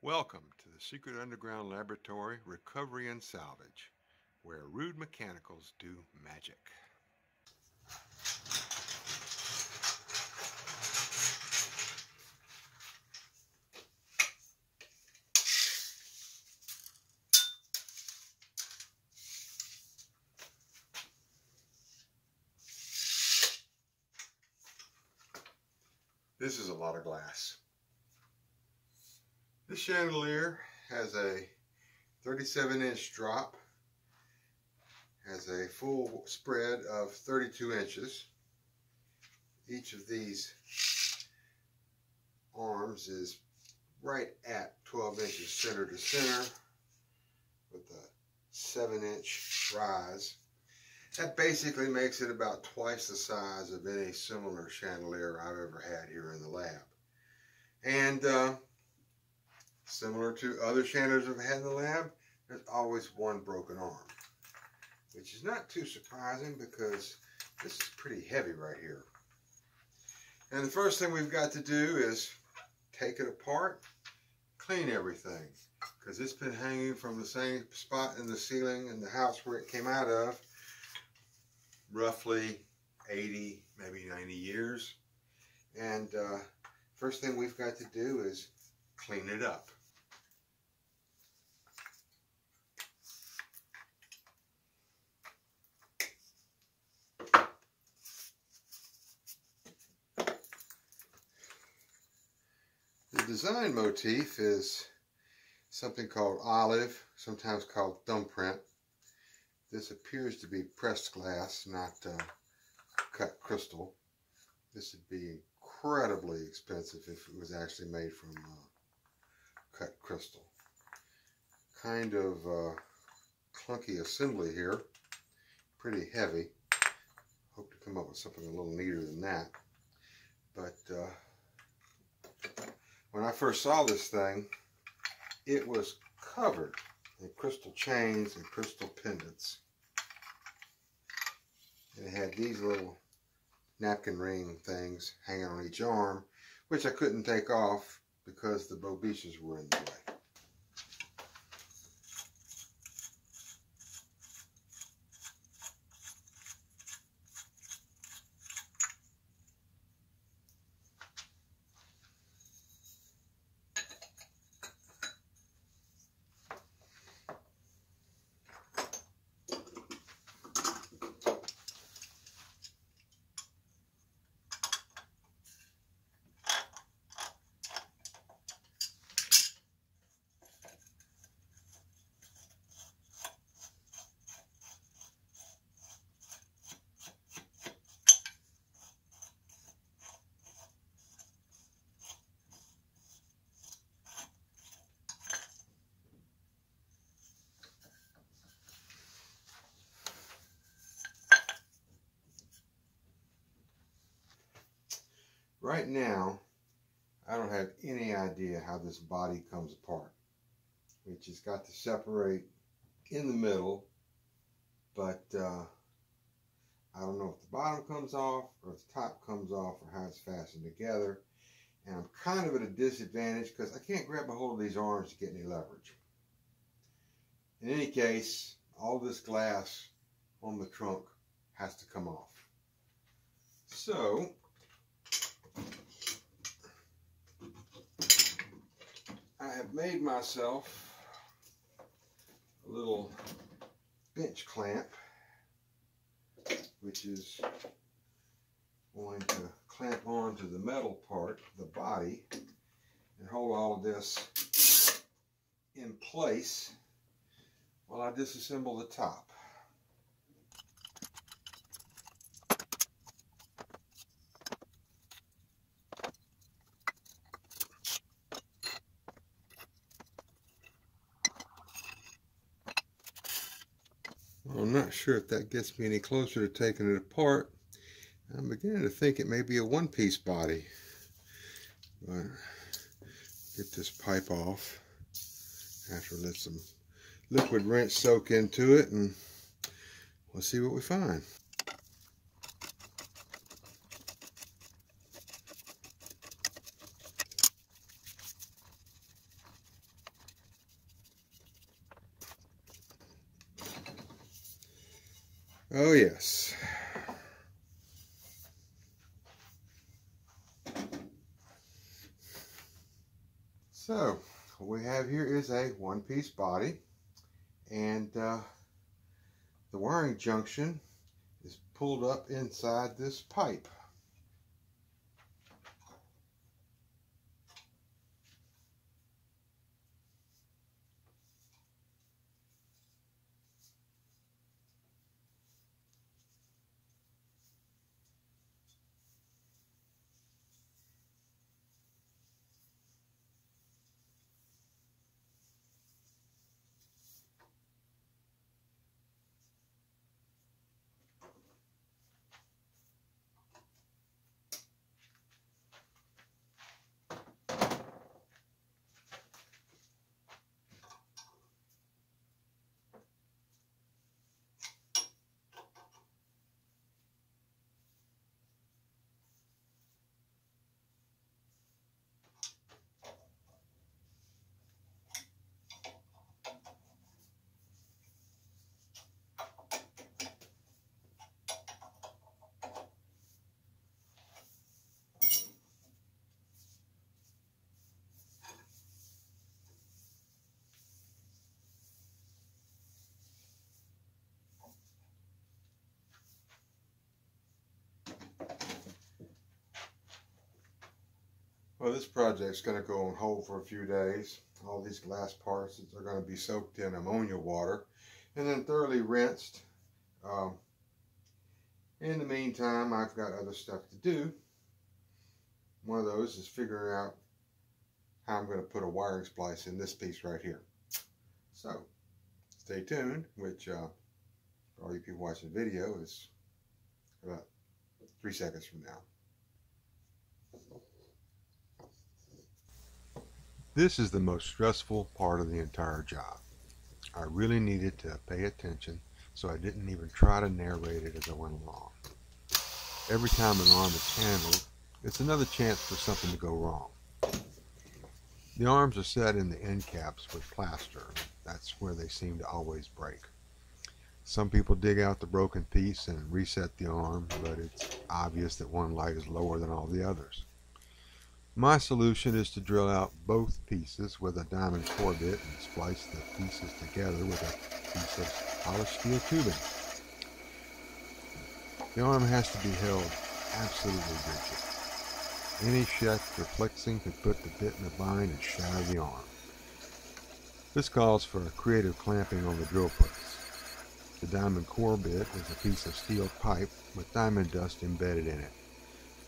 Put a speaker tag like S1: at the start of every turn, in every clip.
S1: Welcome to the Secret Underground Laboratory Recovery and Salvage, where rude mechanicals do magic. This is a lot of glass. Chandelier has a 37 inch drop, has a full spread of 32 inches. Each of these arms is right at 12 inches center to center with a 7 inch rise. That basically makes it about twice the size of any similar chandelier I've ever had here in the lab. And uh, Similar to other chandeliers I've had in the lab, there's always one broken arm, which is not too surprising because this is pretty heavy right here. And the first thing we've got to do is take it apart, clean everything, because it's been hanging from the same spot in the ceiling in the house where it came out of roughly 80, maybe 90 years. And uh, first thing we've got to do is clean it up. Design motif is something called olive, sometimes called thumbprint. This appears to be pressed glass, not uh, cut crystal. This would be incredibly expensive if it was actually made from uh, cut crystal. Kind of uh, clunky assembly here, pretty heavy. Hope to come up with something a little neater than that. But uh, when I first saw this thing, it was covered in crystal chains and crystal pendants. And it had these little napkin ring things hanging on each arm, which I couldn't take off because the bobiches were in the way. Right now, I don't have any idea how this body comes apart. Which has got to separate in the middle, but uh, I don't know if the bottom comes off or if the top comes off or how it's fastened together. And I'm kind of at a disadvantage because I can't grab a hold of these arms to get any leverage. In any case, all this glass on the trunk has to come off. So have made myself a little bench clamp, which is going to clamp onto the metal part, the body, and hold all of this in place while I disassemble the top. I'm not sure if that gets me any closer to taking it apart. I'm beginning to think it may be a one-piece body. But get this pipe off after let some liquid rinse soak into it and we'll see what we find. Oh yes. So, what we have here is a one-piece body and uh, the wiring junction is pulled up inside this pipe. Well, this project's going to go on hold for a few days. All these glass parts are going to be soaked in ammonia water and then thoroughly rinsed. Um, in the meantime, I've got other stuff to do. One of those is figuring out how I'm going to put a wiring splice in this piece right here. So, stay tuned, which uh, for all you people watching the video is about three seconds from now. This is the most stressful part of the entire job. I really needed to pay attention, so I didn't even try to narrate it as I went along. Every time an arm is handled, it's another chance for something to go wrong. The arms are set in the end caps with plaster. That's where they seem to always break. Some people dig out the broken piece and reset the arm, but it's obvious that one light is lower than all the others. My solution is to drill out both pieces with a diamond core bit and splice the pieces together with a piece of polished steel tubing. The arm has to be held absolutely rigid. Any shift or flexing could put the bit in a bind and shatter the arm. This calls for a creative clamping on the drill press. The diamond core bit is a piece of steel pipe with diamond dust embedded in it.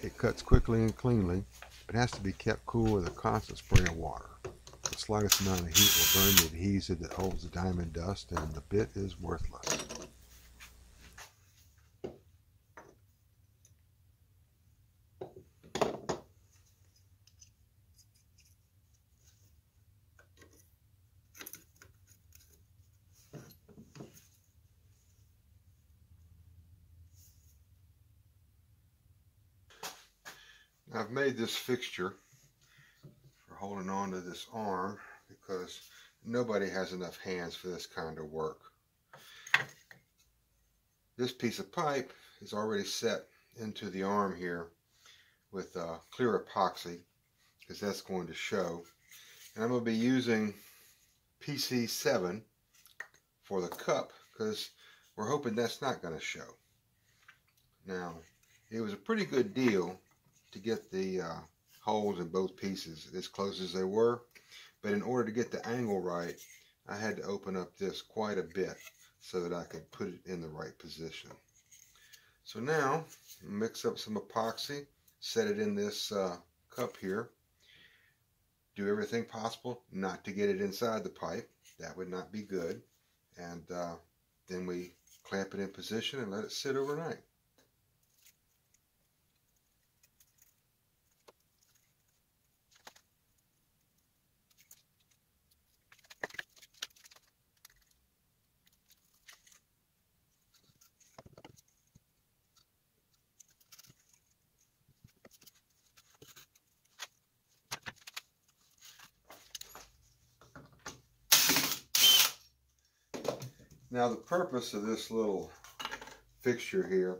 S1: It cuts quickly and cleanly it has to be kept cool with a constant spray of water. The slightest amount of heat will burn the adhesive that holds the diamond dust and the bit is worthless. I've made this fixture for holding on to this arm because nobody has enough hands for this kind of work. This piece of pipe is already set into the arm here with uh, clear epoxy because that's going to show. And I'm going to be using PC7 for the cup because we're hoping that's not going to show. Now, it was a pretty good deal to get the uh, holes in both pieces as close as they were. But in order to get the angle right, I had to open up this quite a bit so that I could put it in the right position. So now, mix up some epoxy, set it in this uh, cup here. Do everything possible not to get it inside the pipe. That would not be good. And uh, then we clamp it in position and let it sit overnight. Now the purpose of this little fixture here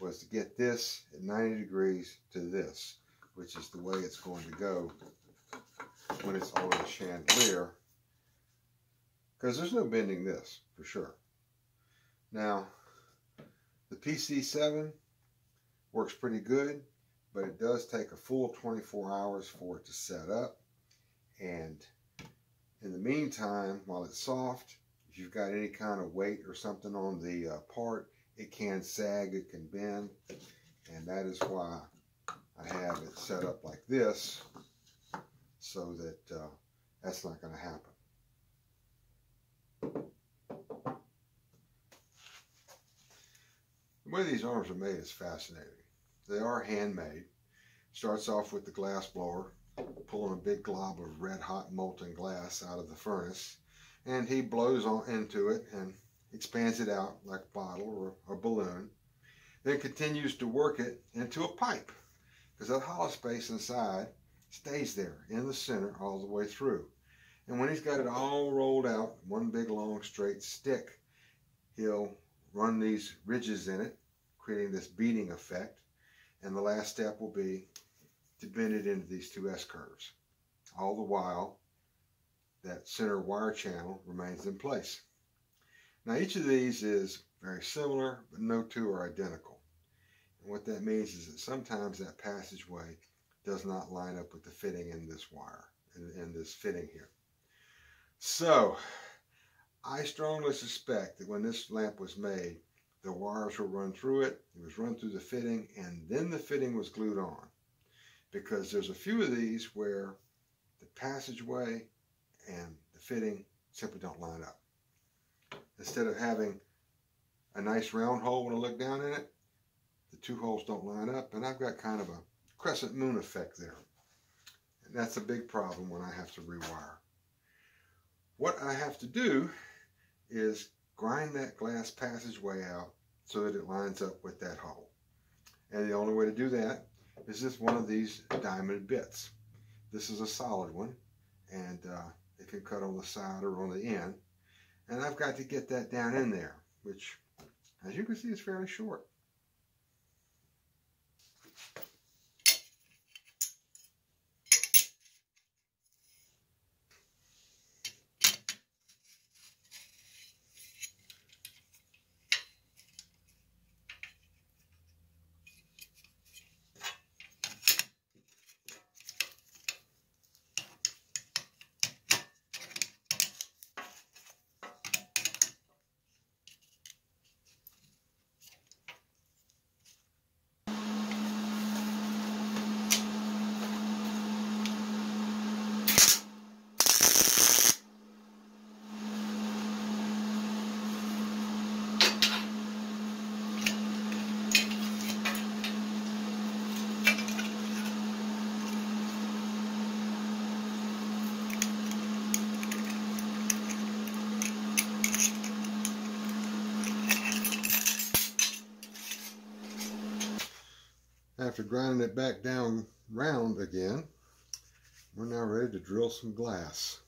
S1: was to get this at 90 degrees to this, which is the way it's going to go when it's over the chandelier. Because there's no bending this, for sure. Now, the PC7 works pretty good, but it does take a full 24 hours for it to set up. And in the meantime, while it's soft, if you've got any kind of weight or something on the uh, part, it can sag, it can bend, and that is why I have it set up like this so that uh, that's not going to happen. The way these arms are made is fascinating. They are handmade. Starts off with the glass blower, pulling a big glob of red hot molten glass out of the furnace, and he blows on into it and expands it out like a bottle or a balloon, then continues to work it into a pipe because that hollow space inside stays there in the center all the way through. And when he's got it all rolled out, one big long straight stick, he'll run these ridges in it, creating this beading effect. And the last step will be to bend it into these two S-curves. All the while, that center wire channel remains in place. Now each of these is very similar, but no two are identical. And what that means is that sometimes that passageway does not line up with the fitting in this wire, in, in this fitting here. So, I strongly suspect that when this lamp was made, the wires were run through it, it was run through the fitting, and then the fitting was glued on. Because there's a few of these where the passageway and the fitting simply don't line up instead of having a nice round hole when I look down in it, the two holes don't line up, and I've got kind of a crescent moon effect there. And that's a big problem when I have to rewire. What I have to do is grind that glass passageway out so that it lines up with that hole. And the only way to do that is just one of these diamond bits. This is a solid one, and uh, it can cut on the side or on the end. And I've got to get that down in there, which, as you can see, is fairly short. After grinding it back down round again, we're now ready to drill some glass.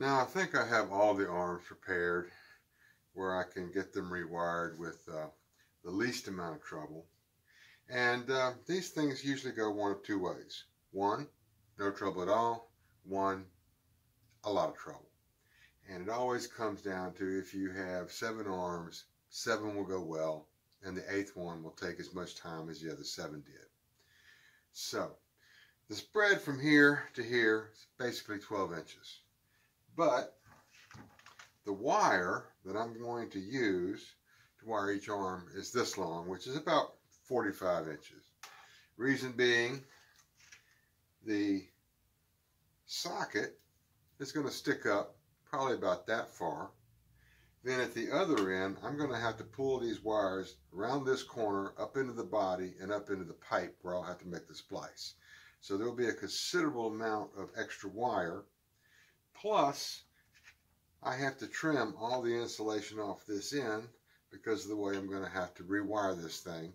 S1: Now I think I have all the arms prepared where I can get them rewired with uh, the least amount of trouble. And uh, these things usually go one of two ways. One, no trouble at all. One, a lot of trouble. And it always comes down to if you have seven arms, seven will go well, and the eighth one will take as much time as the other seven did. So, The spread from here to here is basically 12 inches. But the wire that I'm going to use to wire each arm is this long, which is about 45 inches. Reason being, the socket is going to stick up probably about that far. Then at the other end, I'm going to have to pull these wires around this corner, up into the body, and up into the pipe where I'll have to make the splice. So there'll be a considerable amount of extra wire. Plus, I have to trim all the insulation off this end because of the way I'm going to have to rewire this thing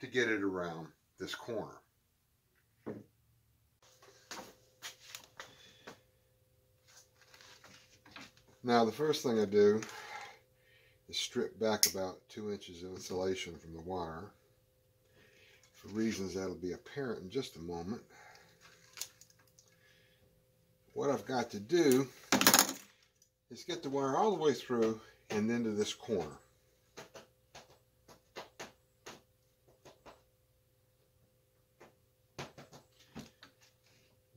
S1: to get it around this corner. Now the first thing I do is strip back about two inches of insulation from the wire. For reasons that'll be apparent in just a moment. What I've got to do is get the wire all the way through and into this corner.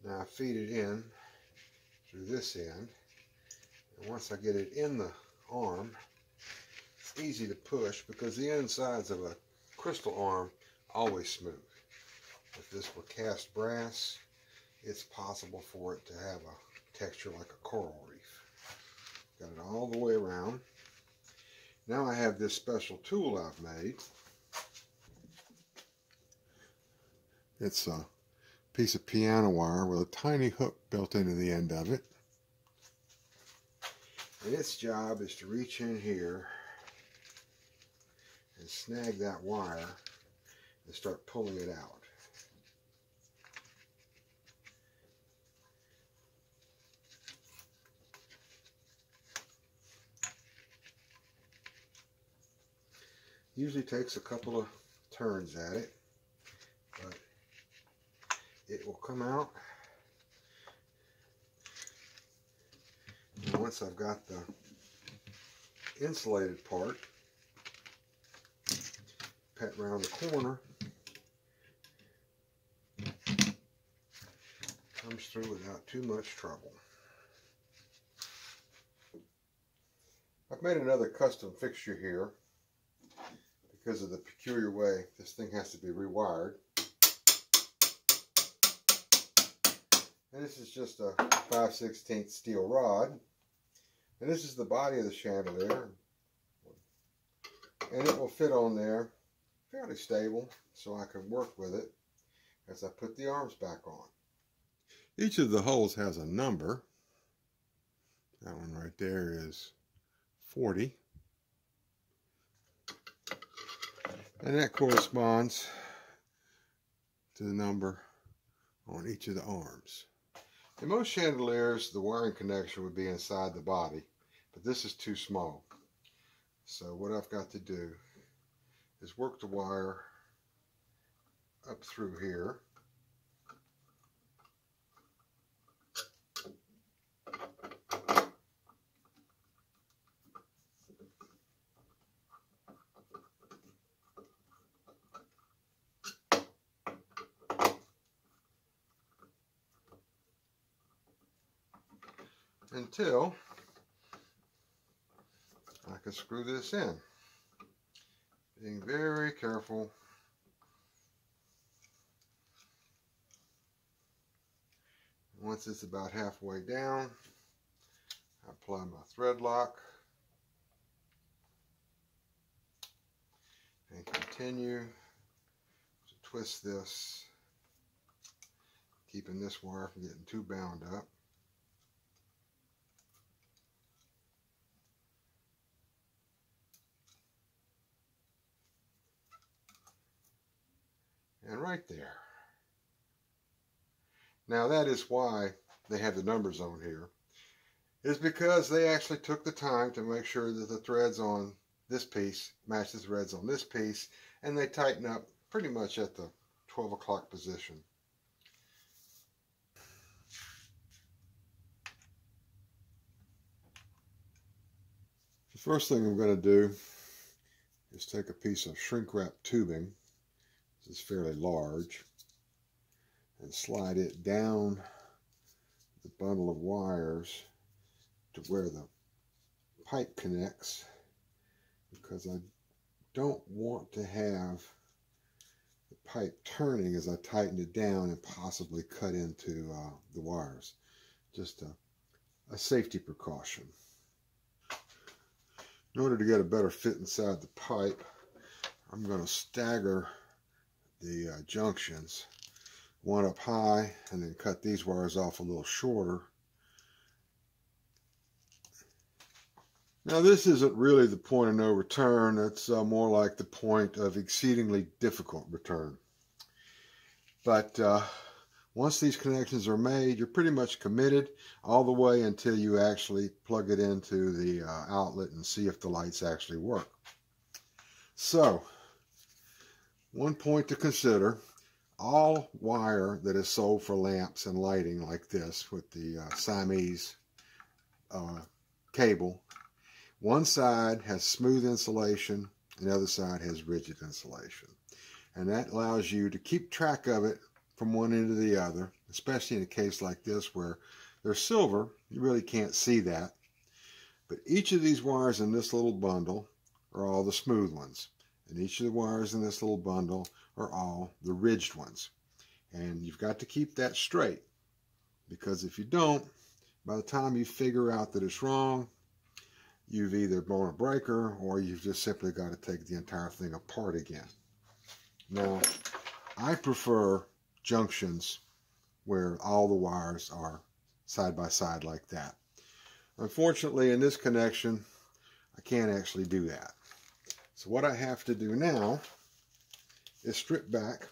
S1: Now I feed it in through this end. And once I get it in the arm, it's easy to push because the insides of a crystal arm always smooth. If this were cast brass, it's possible for it to have a texture like a coral reef. Got it all the way around. Now I have this special tool I've made. It's a piece of piano wire with a tiny hook built into the end of it. And its job is to reach in here and snag that wire and start pulling it out. Usually takes a couple of turns at it, but it will come out. And once I've got the insulated part, pat around the corner, comes through without too much trouble. I've made another custom fixture here because of the peculiar way this thing has to be rewired. And this is just a 5 16 steel rod. And this is the body of the chandelier. And it will fit on there fairly stable so I can work with it as I put the arms back on. Each of the holes has a number. That one right there is 40. And that corresponds to the number on each of the arms. In most chandeliers, the wiring connection would be inside the body, but this is too small. So what I've got to do is work the wire up through here. Until I can screw this in. Being very careful. Once it's about halfway down, I apply my thread lock and continue to twist this, keeping this wire from getting too bound up. and right there. Now that is why they have the numbers on here, is because they actually took the time to make sure that the threads on this piece match the threads on this piece, and they tighten up pretty much at the 12 o'clock position. The first thing I'm going to do is take a piece of shrink wrap tubing is fairly large. and slide it down the bundle of wires to where the pipe connects because I don't want to have the pipe turning as I tighten it down and possibly cut into uh, the wires. Just a, a safety precaution. In order to get a better fit inside the pipe, I'm going to stagger the uh, junctions one up high and then cut these wires off a little shorter Now this isn't really the point of no return, it's uh, more like the point of exceedingly difficult return. But uh, once these connections are made, you're pretty much committed all the way until you actually plug it into the uh, outlet and see if the lights actually work. So, one point to consider, all wire that is sold for lamps and lighting like this with the uh, Siamese uh, cable one side has smooth insulation, and the other side has rigid insulation. And that allows you to keep track of it from one end to the other, especially in a case like this where they're silver, you really can't see that. But each of these wires in this little bundle are all the smooth ones. And each of the wires in this little bundle are all the ridged ones. And you've got to keep that straight because if you don't, by the time you figure out that it's wrong, you've either blown a breaker or you've just simply got to take the entire thing apart again. Now, I prefer junctions where all the wires are side by side like that. Unfortunately, in this connection, I can't actually do that. So what I have to do now is strip back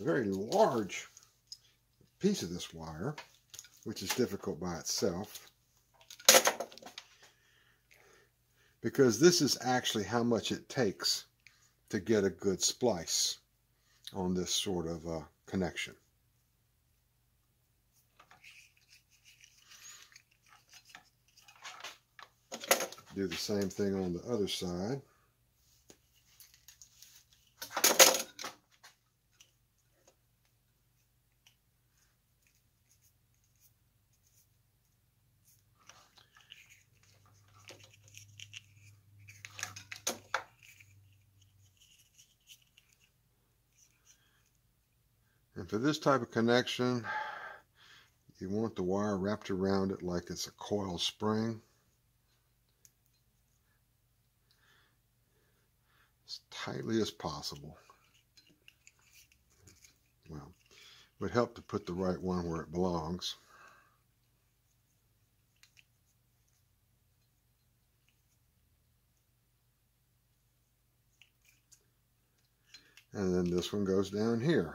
S1: a very large piece of this wire, which is difficult by itself. because this is actually how much it takes to get a good splice on this sort of uh, connection. Do the same thing on the other side. This type of connection, you want the wire wrapped around it like it's a coil spring. As tightly as possible. Well, it would help to put the right one where it belongs. And then this one goes down here.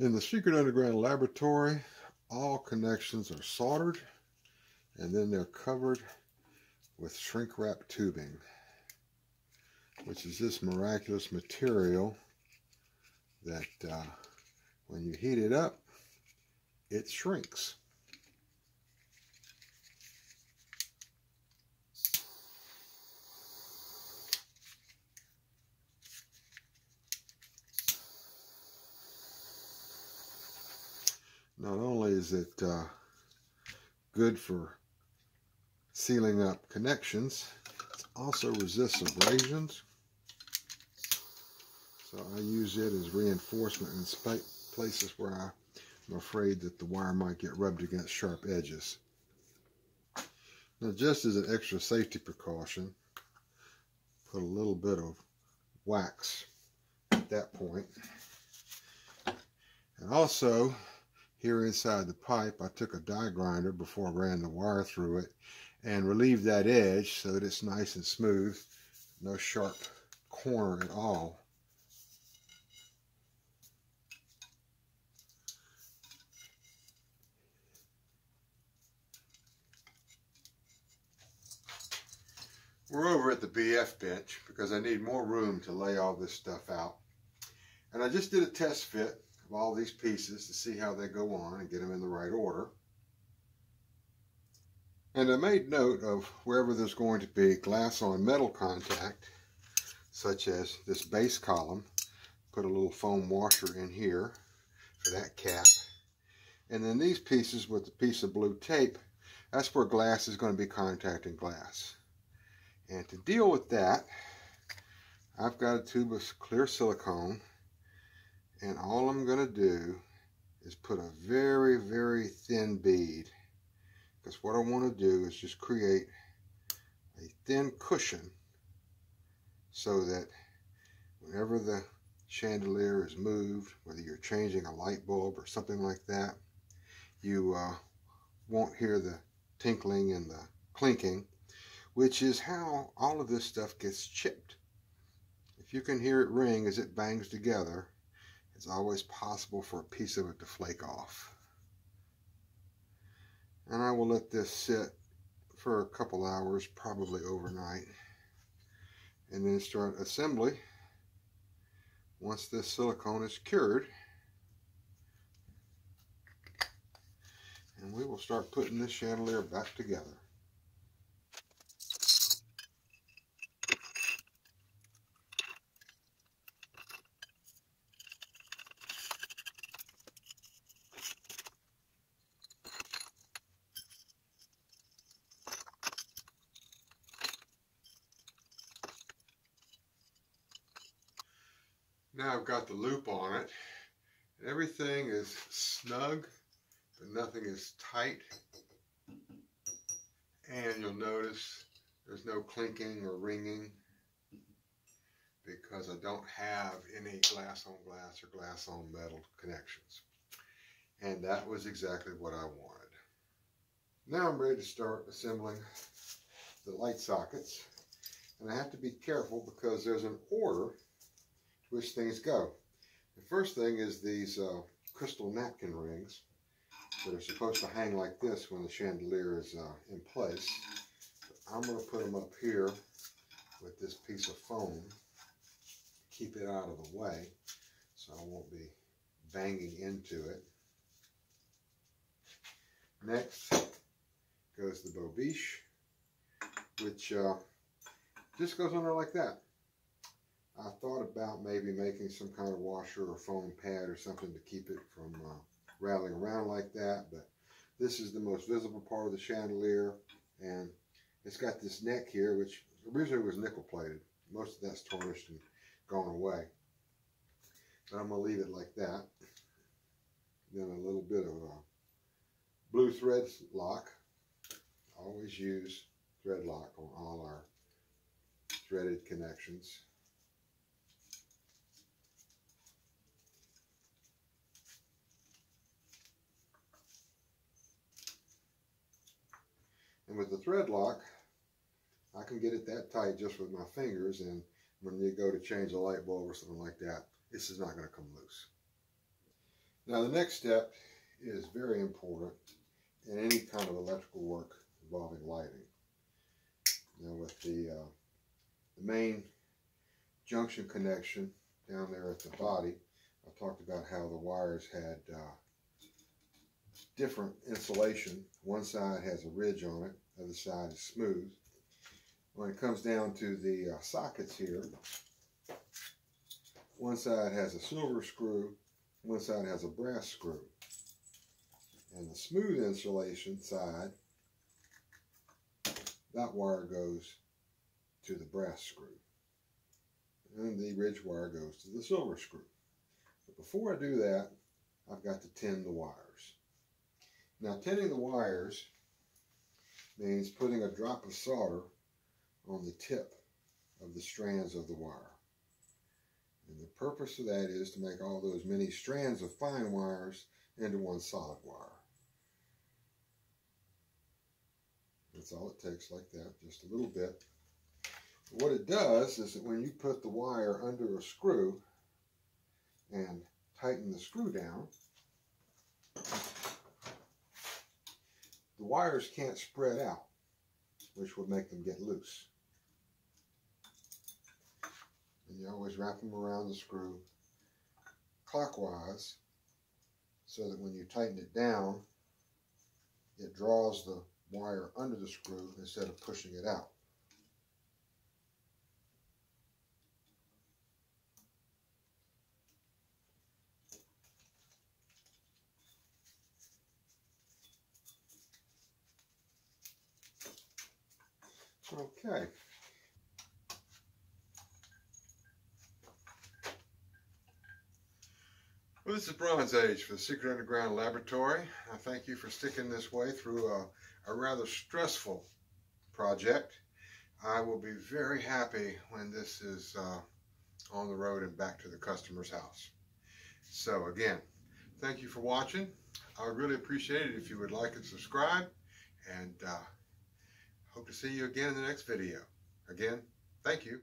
S1: In the Secret Underground Laboratory, all connections are soldered and then they're covered with shrink wrap tubing, which is this miraculous material that uh, when you heat it up, it shrinks. Not only is it uh, good for sealing up connections, it also resists abrasions. So I use it as reinforcement in places where I'm afraid that the wire might get rubbed against sharp edges. Now just as an extra safety precaution, put a little bit of wax at that point. And also here inside the pipe, I took a die grinder before I ran the wire through it and relieved that edge so that it's nice and smooth, no sharp corner at all. we're over at the BF bench because I need more room to lay all this stuff out. And I just did a test fit of all these pieces to see how they go on and get them in the right order. And I made note of wherever there's going to be glass on metal contact, such as this base column, put a little foam washer in here for that cap. And then these pieces with the piece of blue tape, that's where glass is going to be contacting glass. And to deal with that, I've got a tube of clear silicone and all I'm going to do is put a very, very thin bead because what I want to do is just create a thin cushion so that whenever the chandelier is moved, whether you're changing a light bulb or something like that, you uh, won't hear the tinkling and the clinking, which is how all of this stuff gets chipped. If you can hear it ring as it bangs together, it's always possible for a piece of it to flake off and I will let this sit for a couple hours, probably overnight, and then start assembly once this silicone is cured. And we will start putting this chandelier back together. Now I've got the loop on it. Everything is snug, is tight. And you'll notice there's no clinking or ringing because I don't have any glass on glass or glass on metal connections. And that was exactly what I wanted. Now I'm ready to start assembling the light sockets. And I have to be careful because there's an order to which things go. The first thing is these uh, crystal napkin rings that are supposed to hang like this when the chandelier is uh, in place. I'm going to put them up here with this piece of foam to keep it out of the way so I won't be banging into it. Next goes the bobiche, which uh, just goes on there like that. I thought about maybe making some kind of washer or foam pad or something to keep it from uh, rattling around like that. But this is the most visible part of the chandelier. And it's got this neck here, which originally was nickel plated. Most of that's tarnished and gone away. But I'm going to leave it like that. Then a little bit of blue thread lock. Always use thread lock on all our threaded connections. And with the thread lock, I can get it that tight just with my fingers and when you go to change a light bulb or something like that, this is not going to come loose. Now the next step is very important in any kind of electrical work involving lighting. Now with the, uh, the main junction connection down there at the body, I talked about how the wires had uh, different insulation. One side has a ridge on it, the other side is smooth. When it comes down to the uh, sockets here, one side has a silver screw, one side has a brass screw. And the smooth insulation side, that wire goes to the brass screw. And the ridge wire goes to the silver screw. But before I do that, I've got to tin the wires. Now tinning the wires means putting a drop of solder on the tip of the strands of the wire. And the purpose of that is to make all those many strands of fine wires into one solid wire. That's all it takes like that, just a little bit. what it does is that when you put the wire under a screw and tighten the screw down, the wires can't spread out, which would make them get loose. And you always wrap them around the screw clockwise so that when you tighten it down, it draws the wire under the screw instead of pushing it out. This is Bron Zeage for the Secret Underground Laboratory. I thank you for sticking this way through a, a rather stressful project. I will be very happy when this is uh, on the road and back to the customer's house. So again, thank you for watching. I would really appreciate it if you would like and subscribe. And uh, hope to see you again in the next video. Again, thank you.